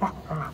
哇啊